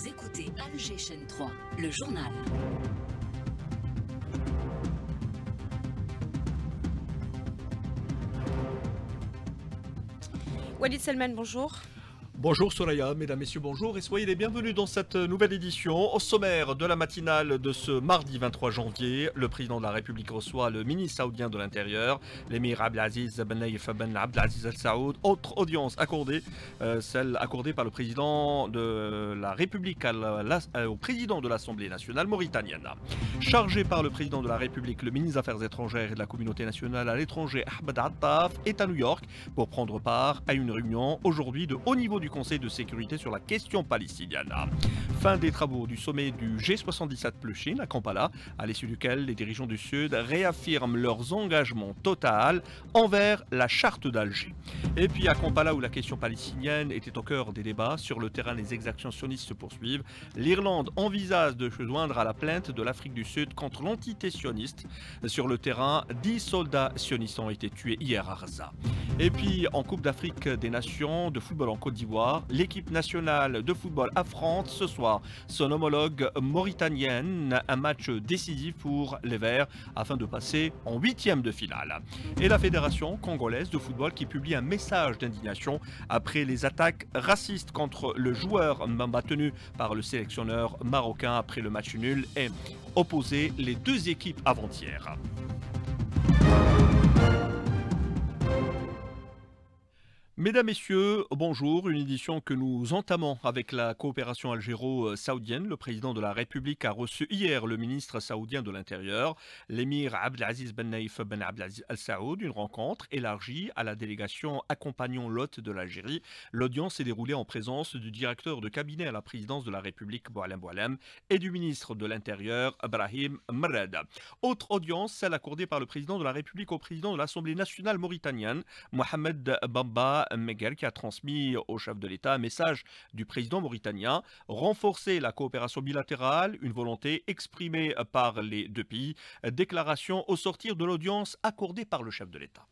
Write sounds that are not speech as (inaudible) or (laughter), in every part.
Vous écoutez Alger Chaîne 3, le journal. Walid Selman, bonjour. Bonjour Soraya, mesdames, messieurs, bonjour et soyez les bienvenus dans cette nouvelle édition. Au sommaire de la matinale de ce mardi 23 janvier, le président de la République reçoit le ministre saoudien de l'Intérieur, l'émir Abdelaziz Ben Ben Abdelaziz Al Saoud. Autre audience accordée, euh, celle accordée par le président de la République euh, au président de l'Assemblée nationale mauritanienne. Chargé par le président de la République, le ministre des Affaires étrangères et de la communauté nationale à l'étranger, Ahmed Attaf, est à New York pour prendre part à une réunion aujourd'hui de haut niveau du Conseil de sécurité sur la question palestinienne. Fin des travaux du sommet du G77 plus Chine à Kampala, à l'issue duquel les dirigeants du Sud réaffirment leurs engagements total envers la charte d'Alger. Et puis à Kampala, où la question palestinienne était au cœur des débats, sur le terrain les exactions sionistes se poursuivent, l'Irlande envisage de se joindre à la plainte de l'Afrique du Sud contre l'entité sioniste. Sur le terrain, 10 soldats sionistes ont été tués hier à Raza. Et puis en Coupe d'Afrique des Nations de football en Côte d'Ivoire, l'équipe nationale de football affronte ce soir son homologue mauritanienne, un match décisif pour les Verts afin de passer en huitième de finale. Et la Fédération congolaise de football qui publie un message d'indignation après les attaques racistes contre le joueur Mbamba tenu par le sélectionneur marocain après le match nul et opposé les deux équipes avant-hier. Mesdames, Messieurs, bonjour. Une édition que nous entamons avec la coopération algéro-saoudienne. Le président de la République a reçu hier le ministre saoudien de l'Intérieur, l'émir Abdelaziz Ben Naïf Ben Abdelaziz Al Saoud, une rencontre élargie à la délégation accompagnant l'hôte de l'Algérie. L'audience s'est déroulée en présence du directeur de cabinet à la présidence de la République, Boualem Boualem, et du ministre de l'Intérieur, Ibrahim Mred. Autre audience, celle accordée par le président de la République au président de l'Assemblée nationale mauritanienne, Mohamed Bamba Meguel qui a transmis au chef de l'État un message du président mauritanien, renforcer la coopération bilatérale, une volonté exprimée par les deux pays, déclaration au sortir de l'audience accordée par le chef de l'État.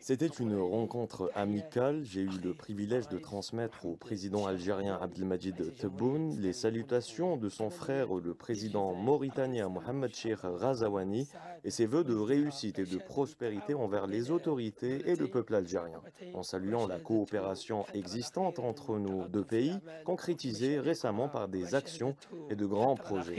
C'était une rencontre amicale. J'ai eu le privilège de transmettre au président algérien Abdelmajid Tebboune les salutations de son frère, le président mauritanien Mohamed Sheikh Razawani, et ses voeux de réussite et de prospérité envers les autorités et le peuple algérien, en saluant la coopération existante entre nos deux pays, concrétisée récemment par des actions et de grands projets.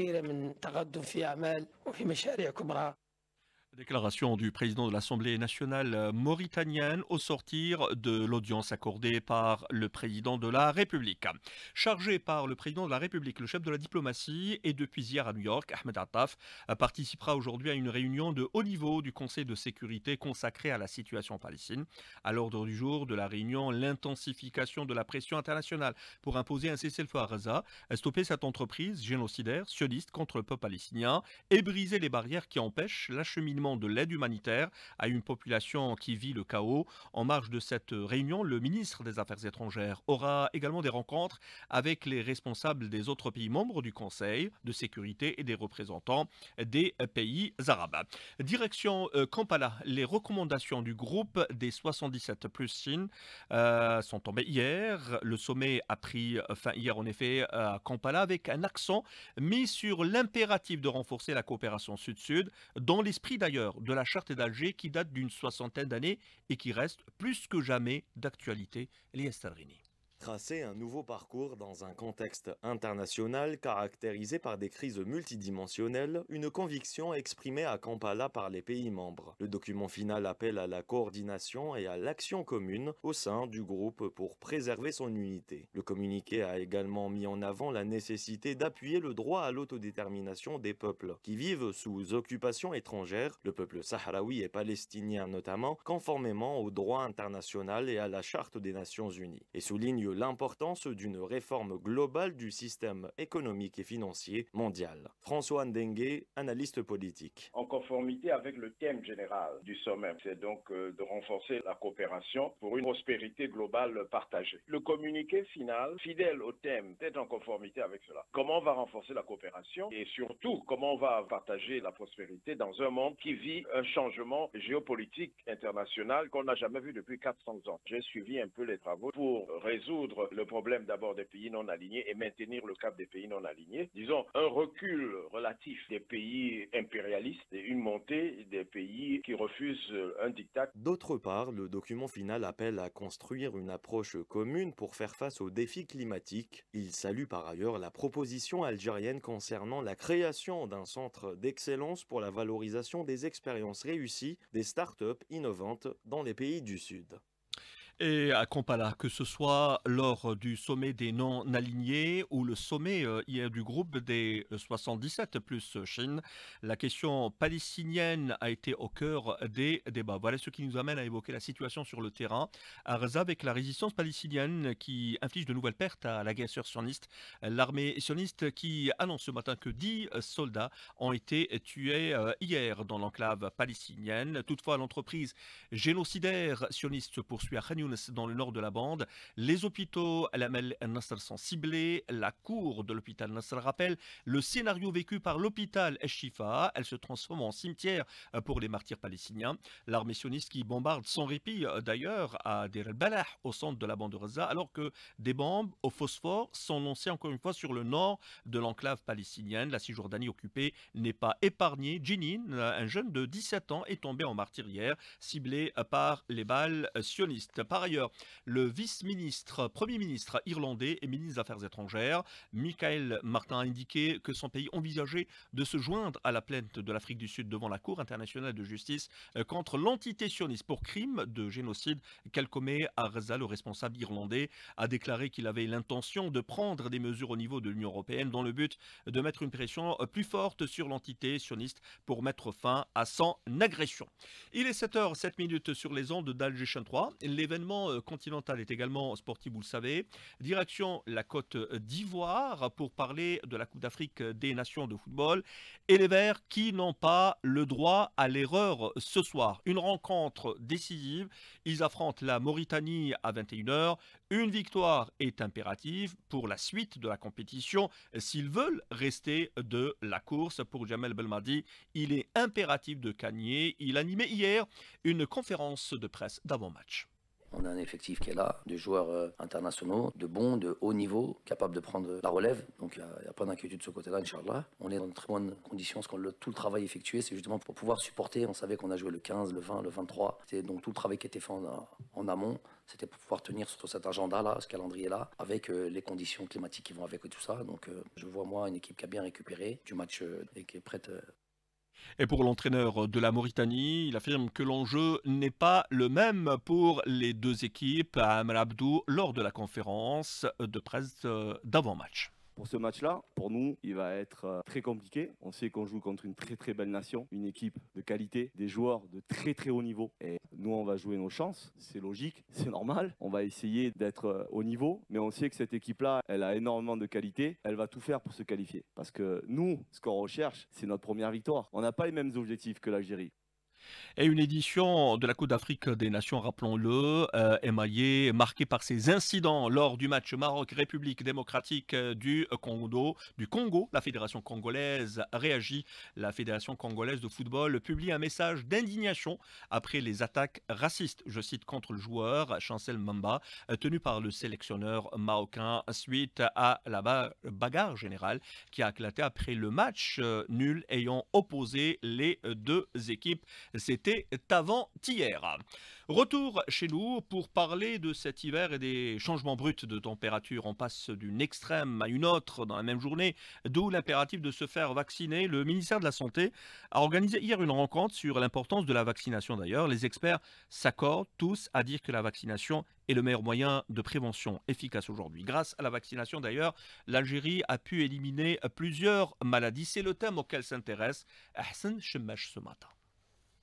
Déclaration du président de l'Assemblée nationale mauritanienne au sortir de l'audience accordée par le président de la République. Chargé par le président de la République, le chef de la diplomatie et depuis hier à New York, Ahmed Attaf, participera aujourd'hui à une réunion de haut niveau du Conseil de sécurité consacrée à la situation palestine. À l'ordre du jour de la réunion, l'intensification de la pression internationale pour imposer un cessez-le-feu à Gaza, stopper cette entreprise génocidaire, sioniste contre le peuple palestinien et briser les barrières qui empêchent l'acheminement de l'aide humanitaire à une population qui vit le chaos. En marge de cette réunion, le ministre des Affaires étrangères aura également des rencontres avec les responsables des autres pays membres du Conseil de sécurité et des représentants des pays arabes. Direction euh, Kampala, les recommandations du groupe des 77 plus Chine euh, sont tombées hier. Le sommet a pris fin hier en effet à Kampala avec un accent mis sur l'impératif de renforcer la coopération sud-sud dans l'esprit d'ailleurs de la charte d'Alger qui date d'une soixantaine d'années et qui reste plus que jamais d'actualité. Elias Tadrini. Tracer un nouveau parcours dans un contexte international caractérisé par des crises multidimensionnelles, une conviction exprimée à Kampala par les pays membres. Le document final appelle à la coordination et à l'action commune au sein du groupe pour préserver son unité. Le communiqué a également mis en avant la nécessité d'appuyer le droit à l'autodétermination des peuples qui vivent sous occupation étrangère, le peuple sahraoui et palestinien notamment, conformément au droit international et à la charte des Nations Unies, et souligne l'importance d'une réforme globale du système économique et financier mondial. François Ndengue, analyste politique. En conformité avec le thème général du sommet, c'est donc euh, de renforcer la coopération pour une prospérité globale partagée. Le communiqué final, fidèle au thème, est en conformité avec cela. Comment on va renforcer la coopération et surtout comment on va partager la prospérité dans un monde qui vit un changement géopolitique international qu'on n'a jamais vu depuis 400 ans? J'ai suivi un peu les travaux pour résoudre résoudre le problème d'abord des pays non alignés et maintenir le cap des pays non alignés. Disons, un recul relatif des pays impérialistes et une montée des pays qui refusent un diktat. D'autre part, le document final appelle à construire une approche commune pour faire face aux défis climatiques. Il salue par ailleurs la proposition algérienne concernant la création d'un centre d'excellence pour la valorisation des expériences réussies des start-up innovantes dans les pays du Sud. Et à Kampala, que ce soit lors du sommet des non-alignés ou le sommet euh, hier du groupe des 77 plus Chine, la question palestinienne a été au cœur des débats. Voilà ce qui nous amène à évoquer la situation sur le terrain à Gaza avec la résistance palestinienne qui inflige de nouvelles pertes à l'agresseur sioniste. L'armée sioniste qui annonce ce matin que 10 soldats ont été tués euh, hier dans l'enclave palestinienne. Toutefois, l'entreprise génocidaire sioniste poursuit à Khan dans le nord de la bande. Les hôpitaux Al-Amal Nasser sont ciblés. La cour de l'hôpital Nasser rappelle le scénario vécu par l'hôpital Eshifa. Elle se transforme en cimetière euh, pour les martyrs palestiniens. L'armée sioniste qui bombarde sans répit euh, d'ailleurs à Deir el-Balah au centre de la bande de Gaza alors que des bombes au phosphore sont lancées encore une fois sur le nord de l'enclave palestinienne. La Cisjordanie occupée n'est pas épargnée. Jinin, euh, un jeune de 17 ans, est tombé en martyr hier, ciblé par les balles sionistes. Par ailleurs, le vice-ministre, premier ministre irlandais et ministre des Affaires étrangères, Michael Martin, a indiqué que son pays envisageait de se joindre à la plainte de l'Afrique du Sud devant la Cour internationale de justice euh, contre l'entité sioniste pour crime de génocide qu'elle commet Gaza. Le responsable irlandais a déclaré qu'il avait l'intention de prendre des mesures au niveau de l'Union européenne dans le but de mettre une pression plus forte sur l'entité sioniste pour mettre fin à son agression. Il est 7h07 minutes sur les ondes d'Alger 3. L'événement euh, continental est également sportif, vous le savez. Direction la Côte d'Ivoire pour parler de la Coupe d'Afrique des Nations de football et les Verts qui n'ont pas le droit à l'erreur ce soir. Une rencontre décisive. Ils affrontent la Mauritanie à 21h. Une victoire est impérative pour la suite de la compétition s'ils veulent rester de la course. Pour Jamel Belmadi, il est impératif de gagner. Il animait hier une conférence de presse d'avant-match. On a un effectif qui est là, de joueurs euh, internationaux, de bons, de haut niveau, capables de prendre la relève. Donc il n'y a, pas d'inquiétude de ce côté-là, Inch'Allah. On est dans de très bonnes conditions, parce que tout le travail effectué, c'est justement pour pouvoir supporter. On savait qu'on a joué le 15, le 20, le 23. C'était donc tout le travail qui était fait en, amont. C'était pour pouvoir tenir sur cet agenda-là, ce calendrier-là, avec euh, les conditions climatiques qui vont avec et tout ça. Donc euh, je vois moi une équipe qui a bien récupéré du match et qui est prête et pour l'entraîneur de la Mauritanie, il affirme que l'enjeu n'est pas le même pour les deux équipes à Abdou lors de la conférence de presse euh, d'avant-match. Pour ce match-là, pour nous, il va être euh, très compliqué. On sait qu'on joue contre une très très belle nation, une équipe de qualité, des joueurs de très très haut niveau. Et nous, on va jouer nos chances. C'est logique, (laughs) c'est normal. On va essayer d'être euh, au niveau, mais on sait que cette équipe-là, elle a énormément de qualité. Elle va tout faire pour se qualifier. Parce que nous, ce qu'on recherche, c'est notre première victoire. On n'a pas les mêmes objectifs que l'Algérie. Et une édition de la Coupe d'Afrique des Nations, rappelons-le, euh, émaillée, marquée par ces incidents lors du match Maroc-République démocratique euh, du Congo. Du Congo, la fédération congolaise réagit. La fédération congolaise de football publie un message d'indignation après les attaques racistes, je cite, contre le joueur Chancel Mamba, euh, tenu par le sélectionneur marocain suite à la bagarre générale qui a éclaté après le match nul ayant opposé les deux équipes. C'était avant-hier. Retour chez nous pour parler de cet hiver et des changements bruts de température. On passe d'une extrême à une autre dans la même journée, d'où l'impératif de se faire vacciner. Le ministère de la Santé a organisé hier une rencontre sur l'importance de la vaccination d'ailleurs. Les experts s'accordent tous à dire que la vaccination est le meilleur moyen de prévention efficace aujourd'hui. Grâce à la vaccination d'ailleurs, l'Algérie a pu éliminer plusieurs maladies. C'est le thème auquel s'intéresse Hassan Shemesh ce matin.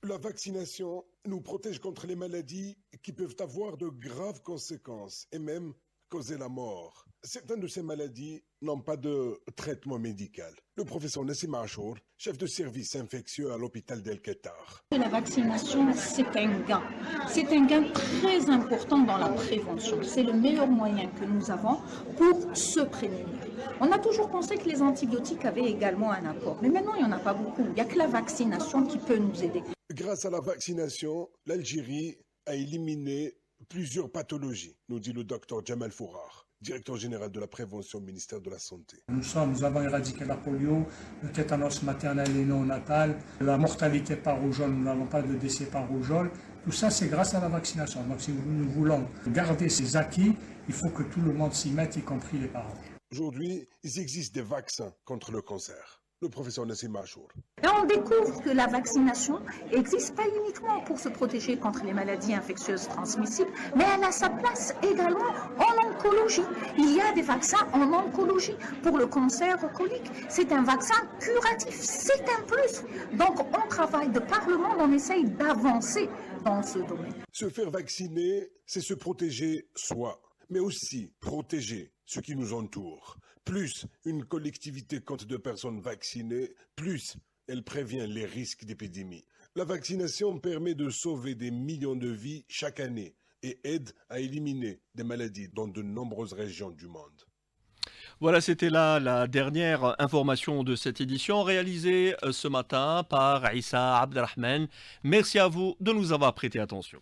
La vaccination nous protège contre les maladies qui peuvent avoir de graves conséquences et même causer la mort. Certaines de ces maladies n'ont pas de traitement médical. Le professeur Nassim Achour, chef de service infectieux à l'hôpital d'El Qatar. La vaccination, c'est un gain. C'est un gain très important dans la prévention. C'est le meilleur moyen que nous avons pour se prémunir. On a toujours pensé que les antibiotiques avaient également un apport, mais maintenant il n'y en a pas beaucoup. Il n'y a que la vaccination qui peut nous aider. Grâce à la vaccination, l'Algérie a éliminé plusieurs pathologies, nous dit le docteur Jamal Fourar directeur général de la prévention au ministère de la Santé. Nous, sommes, nous avons éradiqué la polio, le tétanos maternel et néonatal, la mortalité par rougeole, nous n'avons pas de décès par rougeole. Tout ça, c'est grâce à la vaccination. Donc, si nous voulons garder ces acquis, il faut que tout le monde s'y mette, y compris les parents. Aujourd'hui, il existe des vaccins contre le cancer le professeur Nassim Achour. Et on découvre que la vaccination n'existe pas uniquement pour se protéger contre les maladies infectieuses transmissibles, mais elle a sa place également en oncologie. Il y a des vaccins en oncologie pour le cancer colique. C'est un vaccin curatif, c'est un plus. Donc on travaille de par le monde, on essaye d'avancer dans ce domaine. Se faire vacciner, c'est se protéger soi, mais aussi protéger ce qui nous entoure. Plus une collectivité compte de personnes vaccinées, plus elle prévient les risques d'épidémie. La vaccination permet de sauver des millions de vies chaque année et aide à éliminer des maladies dans de nombreuses régions du monde. Voilà, c'était là la dernière information de cette édition réalisée euh, ce matin par Issa Abdelrahman. Merci à vous de nous avoir prêté attention.